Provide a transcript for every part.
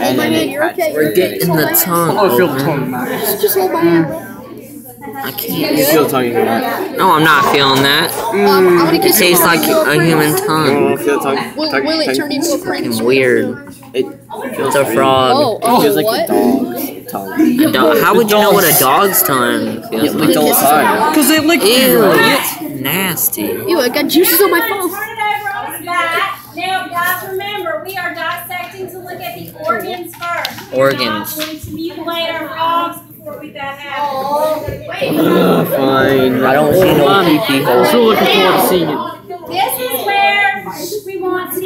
hold my hand. You're okay. We're getting the tongue Oh, I feel the tongue nice. Just hold my hand. I You can't. feel the tongue in your. No, I'm not feeling that. Um, I'm It tastes like a human tongue. wanna feel tongue? Will, Tongue- will it tongue- turn into a prank? It's weird. It It's a frog. Oh, It oh, feels like what? a dog's tongue. A do- how would you know what a dog's tongue feels It like? licked all the time. Cause they lick Ew, that's nasty. Ew, I got juices on my phone. Turn it over on its back. Now, guys, remember, we are dissecting to look at the organs first. Organs. We're not going to mutilate our frogs before we that happens. Ugh, fine. I don't see no pee-pee hole. Still looking forward to seeing it. This is where we want to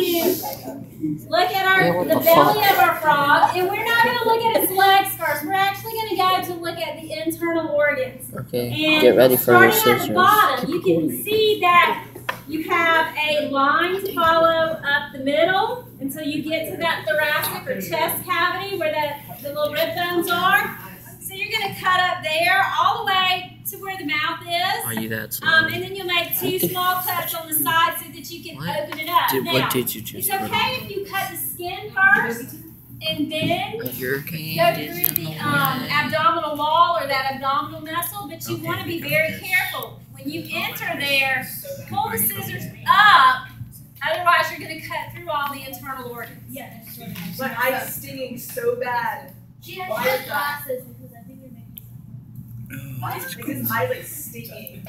look at our Yeah, the, the belly of our frog, and we're not going to look at its legs first. We're actually going to go to look at the internal organs. Okay, And get ready for your starting at the bottom, you can see that you have a line to follow up the middle until you get to that thoracic or chest cavity where the, the little rib bones are. So you're going to cut up there all the way to where the mouth is. Are you that Um, and then you'll make two small cuts on the side so that you can What open it up. Did, now, what did you just it's okay if you cut the skin first and then? Your go through the um, abdominal wall or that abdominal muscle, but you Okay, want to be very careful. When you enter there, pull the scissors up, otherwise you're going to cut through all the internal organs. My eye's stinging so bad. She has Why is that? glasses because I think you're making Because I like stinging.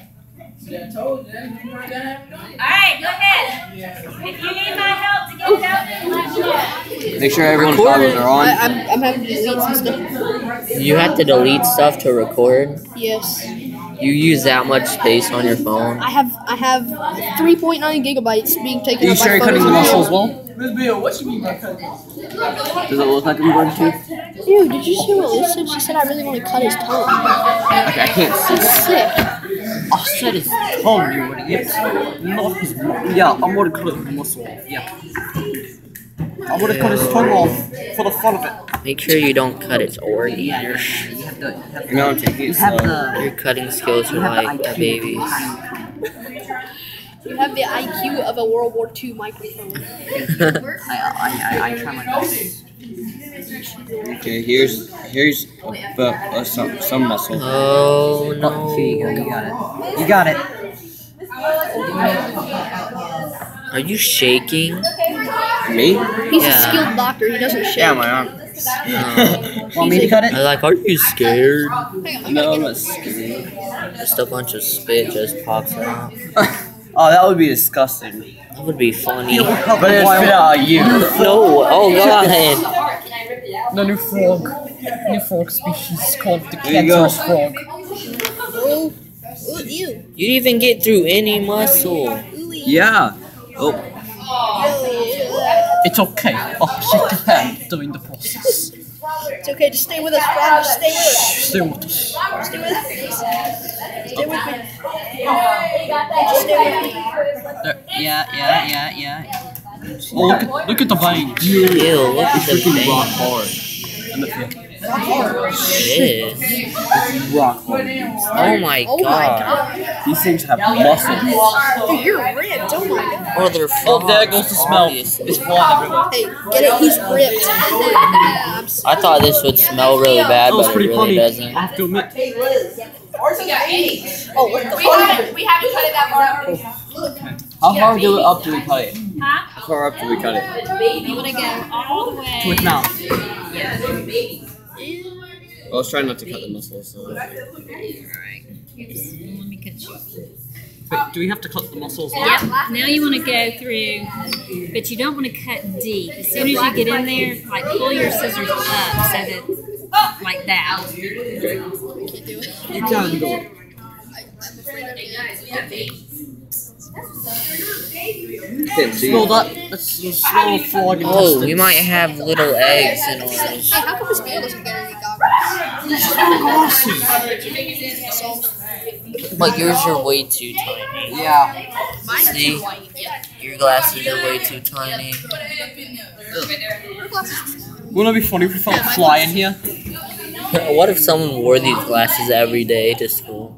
All right, go ahead. If you need my help to get it open, let me. Make sure everyone's Recorded. goggles are I, on. I'm, I'm having to delete some stuff. You have to delete stuff to record. Yes. You use that much space on your phone. I have I have 3.9 gigabytes being taken Are you up by you're cutting photos the and muscle as well? Miss Bill, what you mean by cutting? Does it look like I'm going to? Dude, did you see what Liz said? She said I really want to cut his tongue. Okay, I can't see. That's sick. I said his tongue, you idiot. Not his. Yeah, I'm gonna cut his muscle off. Yeah. I'm gonna cut his tongue off for the fun of it. Make sure you don't cut its organs. You have to. You have to. No, take it. Have the. Your cutting skills are like a baby's. You have the IQ of a World War II microphone. I, I, I, I try my best. Okay, here's here's uh, uh, some some muscle. oh no. Here you go. You got it. You got it. Are you shaking? Me? He's Yeah. a skilled doctor. He doesn't shake. Yeah, my arm. No. Want me to cut I it? like, are you scared? Hang on, I No, gotta I'm not scared. Just a bunch of spit just pops out. Oh, that would be disgusting. That would be funny. But it's spit out at you. No, oh god. The new frog. New frog species called the There you go. cancerous frog. Oh, ooh, ew. You didn't even get through any muscle. Yeah. Oh, It's okay. Oh, shake your hand during the process. It's okay. Just stay with us, Frog. Just stay with us. Stay with us. Stay with us. Stay with me. Just stay with me. there, yeah, yeah, yeah, yeah. Oh, look at, look at the veins. Ew, look at the Freaking rock vein. hard. And the thing. It is. Rock hard. Oh my Oh my god. god. These things have muscles. Dude, you're ripped. Oh my god. Oh, they're Oh, there goes the smell. obviously. It's flying everywhere. Hey, get it? He's ripped. I'm s- I thought this would smell really bad, but it pretty really funny. doesn't. I have to admit. Oh, what the We fuck? haven't, we haven't cut it that far oh. up. How far do we up do we cut it? Huh? How far up do we cut it? You want to go all the way. To its mouth. I was trying not to cut the muscles. So. Alright. Let me cut you. But do we have to cut the muscles? Yep. Now you want to go through, but you don't want to cut deep. As soon as you get in there, like pull your scissors up so that, like that. Can't do it. You can do it. I'm afraid I can't. Can't see. Smell that? That's the smell of frog Oh, intestines. we might have little eggs in ours. Hey, how come this meal doesn't get any But yours are way too tiny. Yeah. mine See? Yeah. Your glasses are way too tiny. Wouldn't it be funny if we found a fly in here? what if someone wore these glasses every day to school?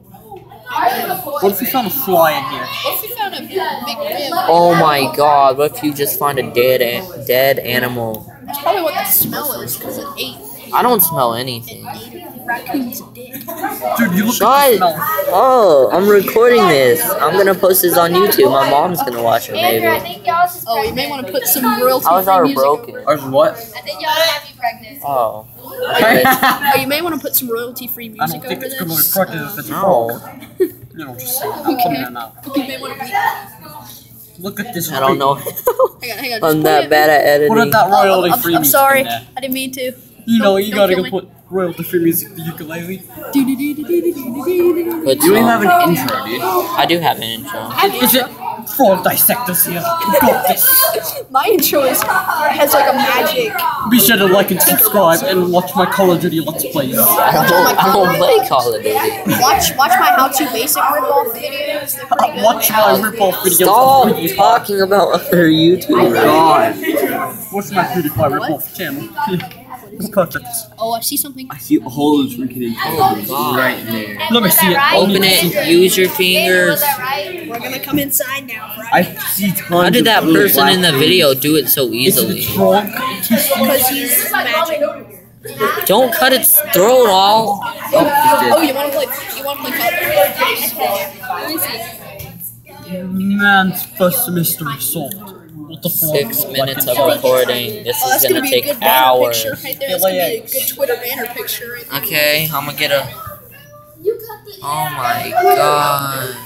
What if we found a fly in here? What if we found a big rib? Oh my god, what if you just find a dead a- dead animal That's probably what the smell is, because it ate, I don't smell anything. ate raccoon's dick. Dude, you look Shut. at the smell. Oh, I'm recording this. I'm gonna post this on YouTube. My mom's gonna watch it Andrew, I maybe. think y'all's is Oh, you may want to put some royalty How's free our music broken? over. Or what? I think y'all might be pregnant. Oh. Oh, you may want to put some royalty free music I don't think over it's gonna be this. productive Uh, if it's No. wrong. You know, just saying. I'm putting it you may want to. Look at this. I don't know. Hang on, hang on. just I'm that bad at Put up editing. that royalty I'm, free I'm sorry. I didn't mean to. You know, you gotta go me. put royalty free music to ukulele. But You even um, have an intro, dude. I do have an intro. Is it fraud dissectors here? You got this. My intro is has like a magic. Be sure to like and subscribe and watch my Call of Duty Let's Plays. I don't, I don't play Call of Duty. Watch watch my how to basic ripoff videos. They're pretty good. Watch my ripoff videos. Stop on PewDiePie. talking about other YouTubers. God. Watch my PewDiePie ripoff channel. It's perfect. Oh, I see something. I see a whole freaking intelligence God. right there. Let me see it. Open it. Use your fingers. We're gonna come inside now, right? I see tons How did that blue person in the black video do it so easily? Because he's magic. Don't cut its throat off. Oh, oh, you wanna play? You wanna play Call Man's first semester assault. What the fuck? Six minutes of recording. This Oh, is gonna gonna take hours. picture right there. That's gonna be a good Twitter banner picture right. Okay, I'm gonna get a. Oh my god.